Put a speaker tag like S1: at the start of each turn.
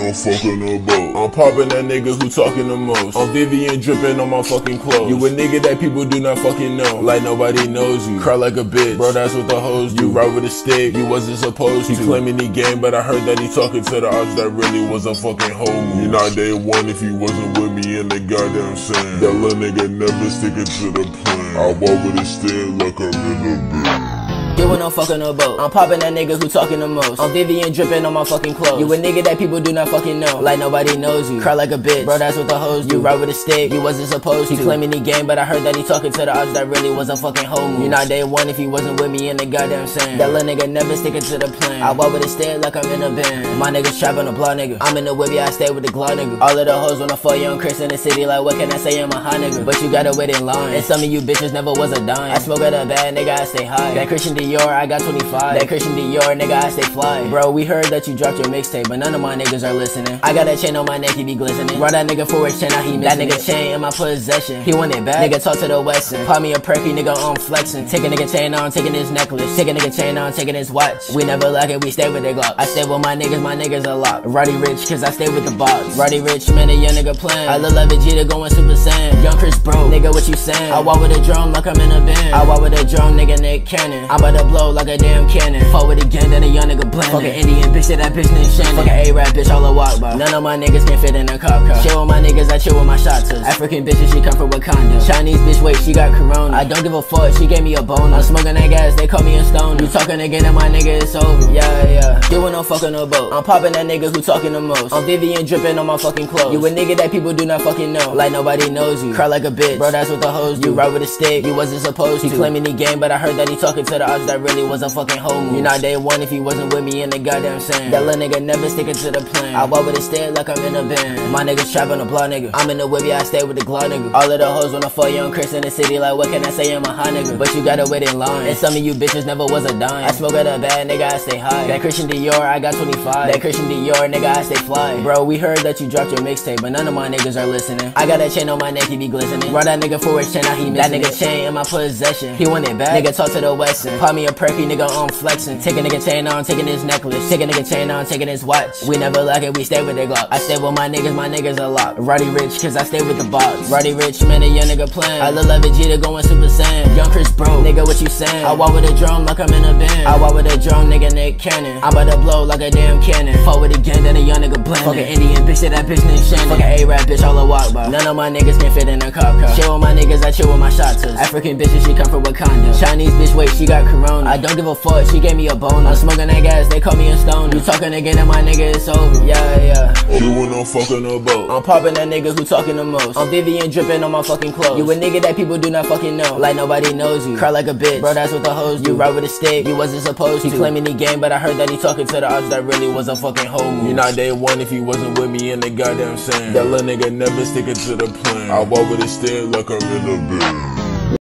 S1: no fucking no boat. I'm popping that nigga who talking the most. I'm Vivienne dripping on my fucking clothes. You a nigga that people do not fucking know. Like nobody knows you. Cry like a bitch. Bro, that's what the hoes do. You ride with a stick. You wasn't supposed to. He claiming he game, but I heard that he talking to the ops that really was a fucking homo. You not day one if you wasn't with me in the goddamn sand. That little nigga never sticking to the plan. I walk with a stick like I'm a bitch.
S2: You with no fucking no boat. I'm popping that nigga who talking the most. I'm Vivienne dripping on my fucking clothes. You a nigga that people do not fucking know. Like nobody knows you. Cry like a bitch. Bro, that's what the hoes do. You ride with a stick. You wasn't supposed to. He claiming he game, but I heard that he talking to the ops that really was a fucking homo. You not day one if he wasn't with me in the goddamn sand. That little nigga never sticking to the plan. I walk with a stick like I'm in a band. My niggas trapping a block nigga. I'm in the whip, I stay with the glow nigga. All of the hoes wanna fuck young Chris in the city. Like what can I say? I'm a hot nigga. But you gotta wait in line. And some of you bitches never was a dime. I smoke at a bad nigga, I stay high. That Christian Dior, I got 25. That Christian Dior, nigga, I stay fly. Bro, we heard that you dropped your mixtape, but none of my niggas are listening. I got that chain on my neck, he be glistening. Brought that nigga for his chain, now he missing That nigga it. chain in my possession. He want it back. Nigga talk to the Western. Pop me a perky, nigga, I'm flexing. Take a nigga chain on, taking his necklace. Take a nigga chain on, taking his watch. We never like it, we stay with the Glock. I stay with my niggas, my niggas a lot. Roddy Ricch, cause I stay with the box. Roddy Ricch, man, a young nigga plan. I look like Vegeta going super saiyan. Young Chris bro, nigga, what you saying? I walk with a drum like I'm in a band. I walk with a drum, nigga, Nick Cannon. I'm about to blow like a damn cannon. Fuck with again, then a young nigga blend. Fuck an Indian bitch, that bitch named Shannon. Fuck an A-rap bitch, all I walk by. None of my niggas can fit in a cop car. Chill with my niggas, I chill with my shots. African bitches, she come from Wakanda. Chinese bitch, wait, she got corona. I don't give a fuck, she gave me a bone. I'm smoking that gas, they call me a stone. You talking again, and my nigga, it's over. Yeah, yeah. You with no fucking no boat. I'm popping that nigga who talking the most. I'm Vivienne dripping on my fucking clothes. You a nigga that people do not fucking know. Like nobody knows you. Cry like a bitch. Bro, that's what the hoes do. You ride with a stick. You wasn't supposed to. He claiming he game, but I heard that he talking to the that really was a fucking homo. You not day one if he wasn't with me in the goddamn sand. That little nigga never sticking to the plan. I walk with a stick like I'm in a band. My niggas trapping a block nigga. I'm in the whip, yeah, I stay with the glow nigga. All of the hoes wanna fuck young Chris in the city. Like what can I say? I'm a hot nigga. But you gotta wait in line. And some of you bitches never was a dime. I smoke at a bad nigga, I stay high. That Christian Dior, I got 25. That Christian Dior, nigga, I stay fly. Bro, we heard that you dropped your mixtape, but none of my niggas are listening. I got that chain on my neck, he be glistening. Run that nigga for his chain, now he missing That nigga chain in my possession. He want it back. Nigga talk to the Western. Pop me a perky, nigga, I'm flexing. Take a nigga chain on, taking his necklace. Take a nigga chain on, taking his watch. We never like it, we stay with the Glock. I stay with my niggas, my niggas a lot. Roddy Ricch, cause I stay with the box. Roddy Ricch, man, a young nigga plan. I like Vegeta going super saiyan. Young Chris bro, nigga, what you saying? I walk with a drum like I'm in a band. I walk with a drum, nigga, Nick Cannon. I'm about to blow like a damn cannon. With again, then a young nigga blend. Fuck an Indian bitch, that bitch named Shannon. Fuck an A-rap bitch, all I walk by. None of my niggas can fit in a cop car. Chill with my niggas, I chill with my shots. African bitches, she come from Wakanda. Chinese bitch, wait, she got corona. I don't give a fuck, she gave me a bone. I'm smoking that gas, they call me a stone. You talking again, and my nigga, it's over. Yeah, yeah.
S1: You with no fucking no boat.
S2: I'm popping that nigga who talking the most. I'm Vivienne dripping on my fucking clothes. You a nigga that people do not fucking know. Like nobody knows you. Cry like a bitch. Bro, that's what the hoes do. You ride with a stick. You wasn't supposed to. He claiming he game, but I heard that he talking to the ops that really was a fucking homo.
S1: You not day one if he wasn't with me in the goddamn sand. That little nigga never sticking to the plan. I walk with a stick like a band.